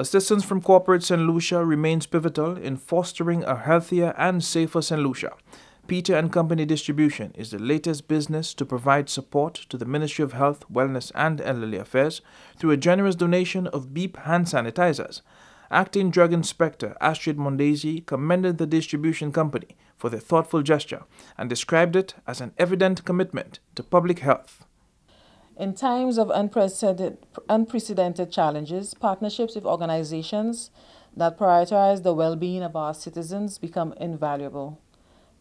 Assistance from corporate St. Lucia remains pivotal in fostering a healthier and safer St. Lucia. Peter and Company Distribution is the latest business to provide support to the Ministry of Health, Wellness and Elderly Affairs through a generous donation of Beep hand sanitizers. Acting Drug Inspector Astrid Mondesir commended the distribution company for their thoughtful gesture and described it as an evident commitment to public health. In times of unprecedented, unprecedented challenges, partnerships with organizations that prioritize the well-being of our citizens become invaluable.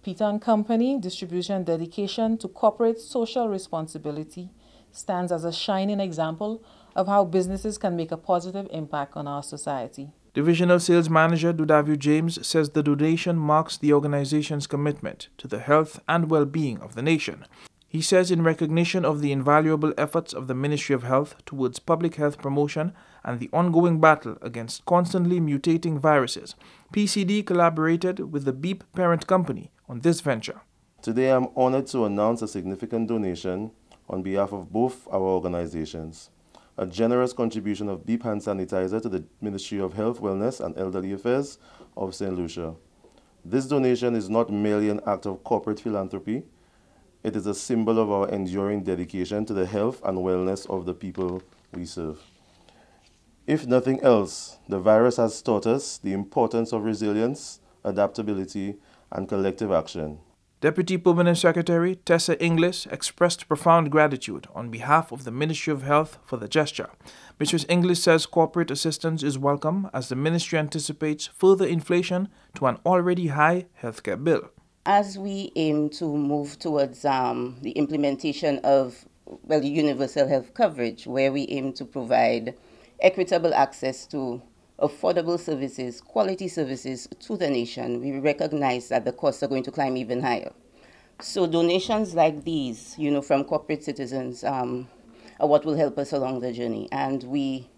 Peter and Company distribution dedication to corporate social responsibility stands as a shining example of how businesses can make a positive impact on our society. Divisional Sales Manager Dudavio James says the donation marks the organization's commitment to the health and well-being of the nation. He says in recognition of the invaluable efforts of the Ministry of Health towards public health promotion and the ongoing battle against constantly mutating viruses, PCD collaborated with the Beep parent company on this venture. Today I'm honored to announce a significant donation on behalf of both our organizations. A generous contribution of Beep hand sanitizer to the Ministry of Health, Wellness and Elderly Affairs of St. Lucia. This donation is not merely an act of corporate philanthropy, it is a symbol of our enduring dedication to the health and wellness of the people we serve. If nothing else, the virus has taught us the importance of resilience, adaptability, and collective action. Deputy Permanent Secretary Tessa Inglis expressed profound gratitude on behalf of the Ministry of Health for the gesture. Mrs. Inglis says corporate assistance is welcome as the ministry anticipates further inflation to an already high healthcare bill. As we aim to move towards um, the implementation of well, universal health coverage, where we aim to provide equitable access to affordable services, quality services to the nation, we recognize that the costs are going to climb even higher. So donations like these, you know, from corporate citizens um, are what will help us along the journey. And we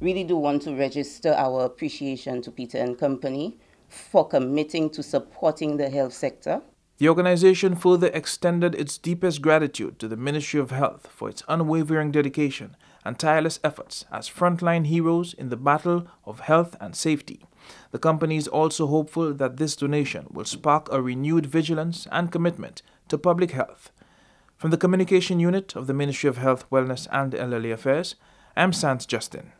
really do want to register our appreciation to Peter and Company for committing to supporting the health sector. The organization further extended its deepest gratitude to the Ministry of Health for its unwavering dedication and tireless efforts as frontline heroes in the battle of health and safety. The company is also hopeful that this donation will spark a renewed vigilance and commitment to public health. From the Communication Unit of the Ministry of Health, Wellness and Elderly Affairs, I'm Justin.